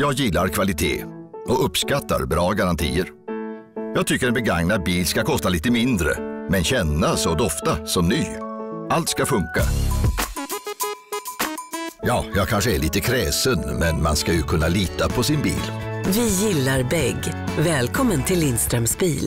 Jag gillar kvalitet och uppskattar bra garantier. Jag tycker en begagnad bil ska kosta lite mindre, men kännas och dofta som ny. Allt ska funka. Ja, jag kanske är lite kräsen, men man ska ju kunna lita på sin bil. Vi gillar bägge. Välkommen till Lindströms bil.